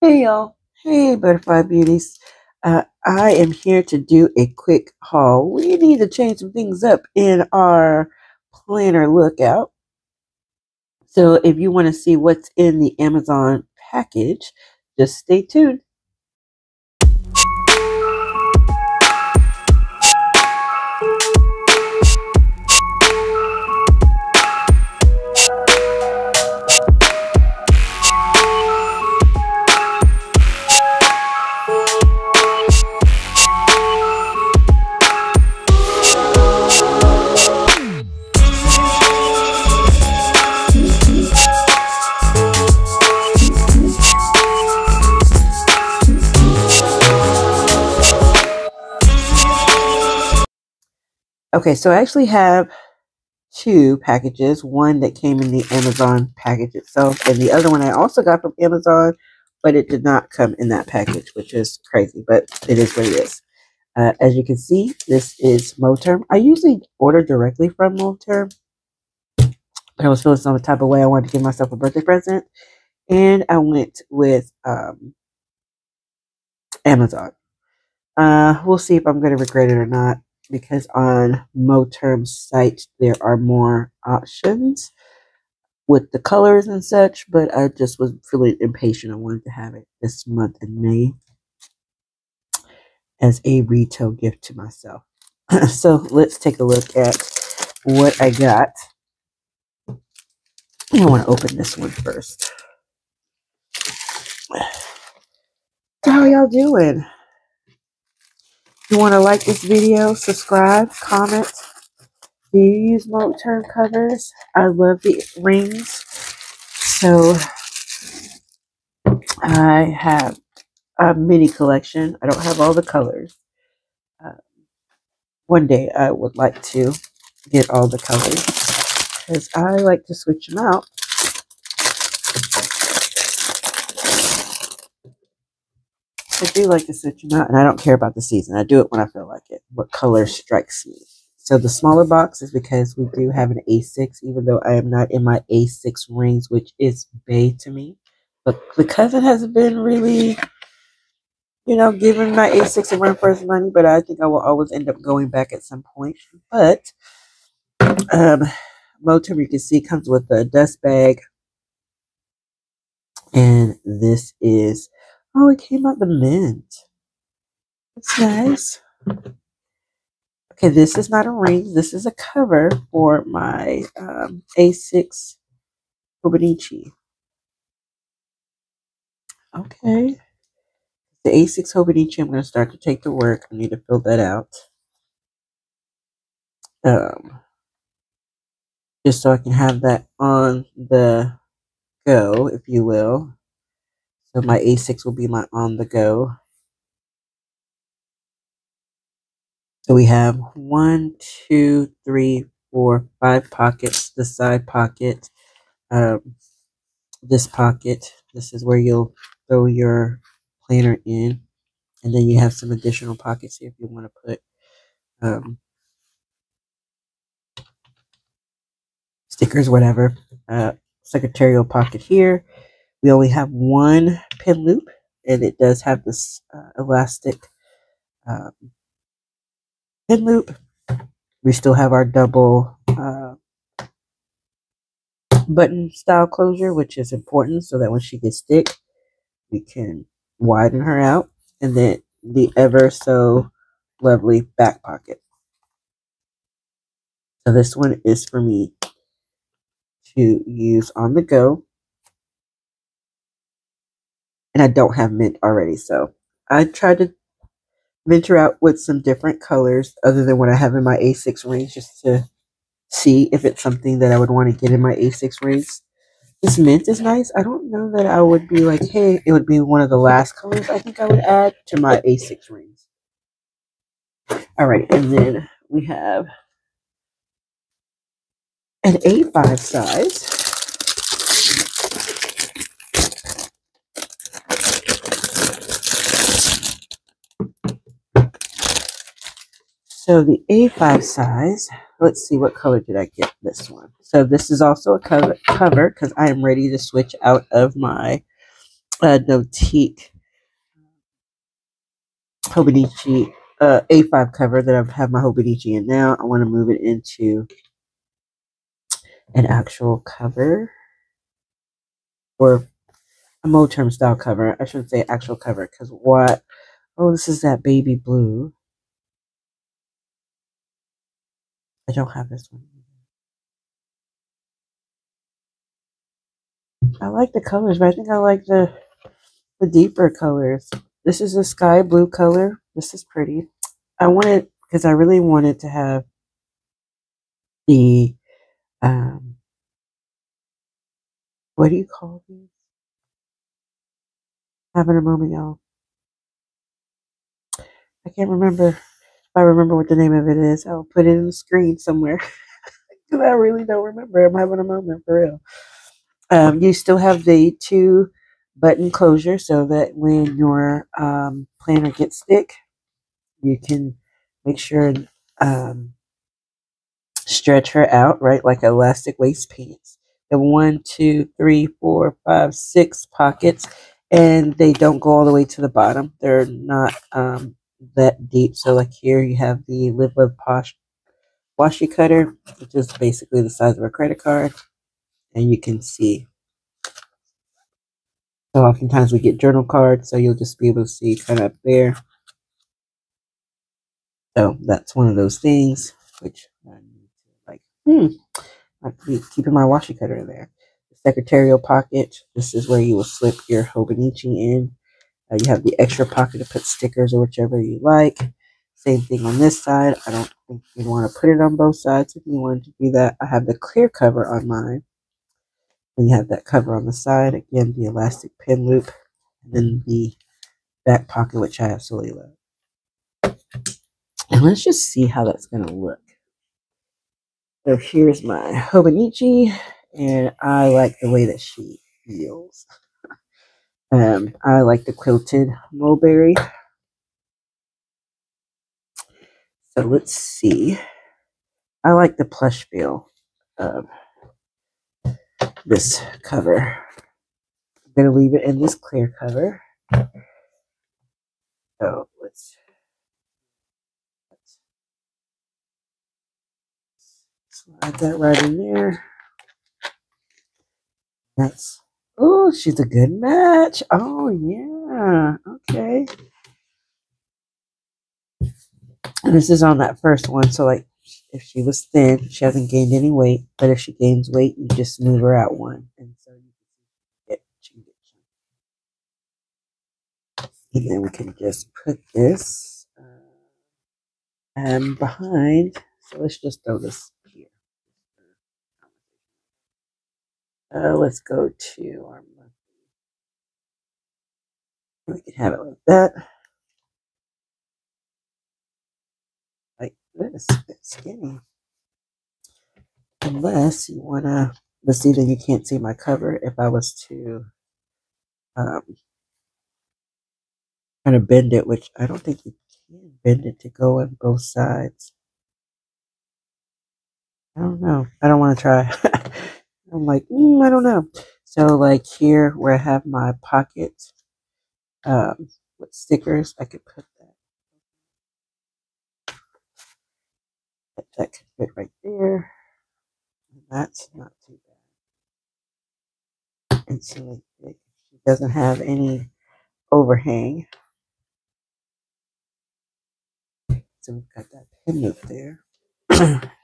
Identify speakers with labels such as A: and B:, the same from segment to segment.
A: Hey y'all. Hey Butterfly Beauties. Uh, I am here to do a quick haul. We need to change some things up in our planner lookout. So if you want to see what's in the Amazon package, just stay tuned. Okay, so I actually have two packages. One that came in the Amazon package itself, and the other one I also got from Amazon, but it did not come in that package, which is crazy, but it is what it is. Uh, as you can see, this is Moterm. I usually order directly from Moterm. but I was feeling some type of way. I wanted to give myself a birthday present. And I went with um, Amazon. Uh, we'll see if I'm going to regret it or not because on Moterm's site there are more options with the colors and such, but I just was feeling impatient. I wanted to have it this month in May as a retail gift to myself. so let's take a look at what I got. I want to open this one first. How y'all doing? You want to like this video, subscribe, comment. Do you use Moterm covers? I love the rings. So I have a mini collection. I don't have all the colors. Uh, one day I would like to get all the colors because I like to switch them out. I do like to switch them out, and I don't care about the season. I do it when I feel like it. What color strikes me. So the smaller box is because we do have an A6, even though I am not in my A6 rings, which is Bay to me. But because it hasn't been really, you know, giving my A6 a run for its money, but I think I will always end up going back at some point. But um, Moterm, you can see, comes with a dust bag. And this is Oh, it came out the mint. That's nice. Okay, this is not a ring. This is a cover for my um, A6 Hobonichi. Okay. The A6 Hobonichi, I'm going to start to take to work. I need to fill that out. Um, just so I can have that on the go, if you will. So my A6 will be my on the go. So we have one, two, three, four, five pockets. The side pocket, um, this pocket. This is where you'll throw your planner in. And then you have some additional pockets here if you want to put um, stickers, whatever. Uh, secretarial pocket here. We only have one pin loop, and it does have this uh, elastic um, pin loop. We still have our double uh, button style closure, which is important so that when she gets thick, we can widen her out. And then the ever so lovely back pocket. So this one is for me to use on the go and I don't have mint already. So I tried to venture out with some different colors other than what I have in my A6 rings just to see if it's something that I would want to get in my A6 rings. This mint is nice. I don't know that I would be like, hey, it would be one of the last colors I think I would add to my A6 rings. All right, and then we have an A5 size. So the A5 size, let's see what color did I get this one. So this is also a cover cover because I am ready to switch out of my uh, Notique Hobonichi uh, A5 cover that I have my Hobonichi in now. I want to move it into an actual cover or a Moterm style cover. I should say actual cover because what? Oh, this is that baby blue. I don't have this one. I like the colors, but I think I like the the deeper colors. This is a sky blue color. This is pretty. I wanted because I really wanted to have the um what do you call these? Having a moment, y'all. I can't remember. If I remember what the name of it is, I'll put it in the screen somewhere. Because I really don't remember. I'm having a moment for real. Um, you still have the two button closure so that when your um, planner gets thick, you can make sure um, stretch her out, right, like elastic waist pants. The one, two, three, four, five, six pockets, and they don't go all the way to the bottom. They're not um, that deep. So, like here, you have the Live Love Posh washi cutter, which is basically the size of a credit card, and you can see. So oftentimes we get journal cards, so you'll just be able to see kind of there. So that's one of those things which I need to like, hmm, keep keeping my washi cutter in there. The secretarial pocket, this is where you will slip your Hobonichi in. Uh, you have the extra pocket to put stickers or whichever you like. Same thing on this side. I don't think you want to put it on both sides. If you wanted to do that, I have the clear cover on mine. And you have that cover on the side. Again, the elastic pin loop. And then the back pocket, which I absolutely love. And let's just see how that's going to look. So here's my Hobonichi, and I like the way that she feels. Um, I like the quilted mulberry. So let's see. I like the plush feel of this cover. I'm going to leave it in this clear cover. So let's, let's slide that right in there. That's, oh, she's a good match. Oh, yeah. Okay. And this is on that first one. So, like, if she was thin, she hasn't gained any weight. But if she gains weight, you just move her out one. And so you get, she can get And then we can just put this um, behind. So let's just throw this here. Uh, let's go to our We can have it like that. Like this, it's skinny. Unless you want to, but see that you can't see my cover. If I was to um, kind of bend it, which I don't think you can bend it to go on both sides. I don't know. I don't want to try. I'm like, mm, I don't know. So like here where I have my pocket um, with stickers, I could put that. That could fit right there. That's not too bad. And so it doesn't have any overhang. So we've got that pin loop there.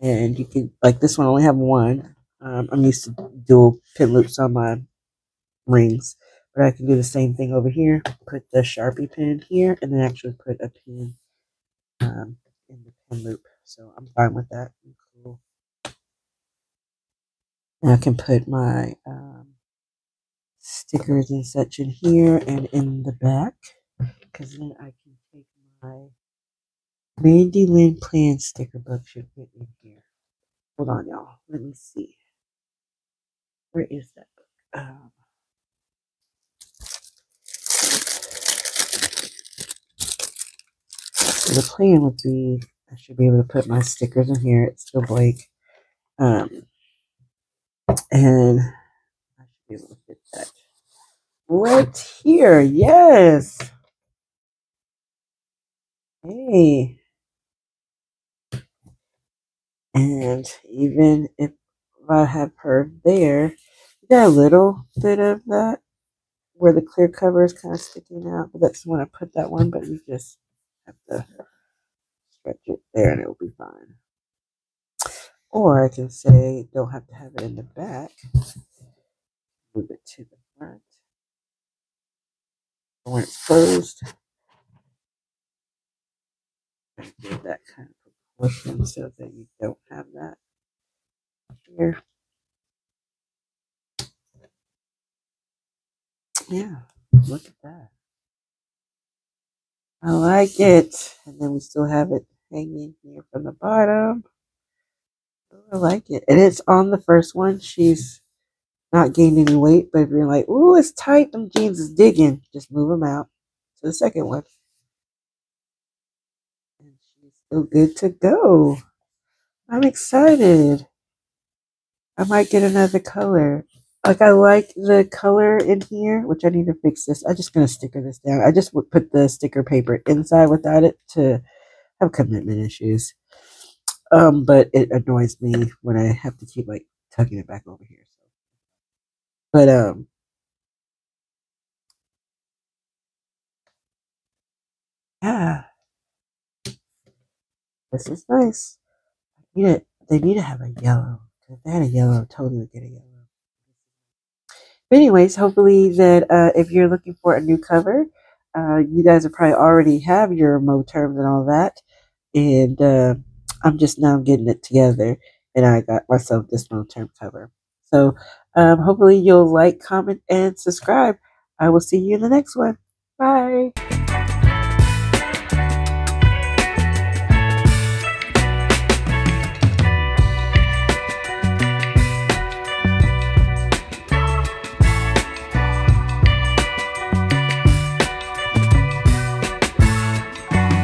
A: and you can, like this one only have one. Um, I'm used to dual pin loops on my rings. But I can do the same thing over here. Put the Sharpie pin here and then actually put a pin um, in the pin loop. So I'm fine with that. Cool. And I can put my um, stickers and such in here and in the back. Because then I can take my Mandy Lynn Plan sticker book should fit in here. Hold on, y'all. Let me see. Where is that book? Um, the plan would be I should be able to put my stickers in here. It's still blank. Um, and I should be able to fit that right here. Yes. Hey. And even if I have her there, you got a little bit of that where the clear cover is kind of sticking out. But that's when I put that one, but you just have to stretch it there and it will be fine. Or I can say, don't have to have it in the back. Move it to the front. When it's closed, give that kind of so that you don't have that here. Yeah, look at that. I like it. And then we still have it hanging here from the bottom. I like it. And it's on the first one. She's not gained any weight, but if you're like, ooh, it's tight, them jeans is digging, just move them out to the second one. She's good to go. I'm excited. I might get another color. Like I like the color in here, which I need to fix this. I'm just to sticker this down. I just would put the sticker paper inside without it to have commitment issues. Um, but it annoys me when I have to keep like tucking it back over here. But um, yeah, this is nice. Need it. They need to have a yellow. If they had a yellow, totally would get a yellow. But anyways, hopefully that uh, if you're looking for a new cover, uh, you guys will probably already have your Moterms and all that. And uh, I'm just now getting it together. And I got myself this Moterm cover. So um, hopefully you'll like, comment, and subscribe. I will see you in the next one. Bye.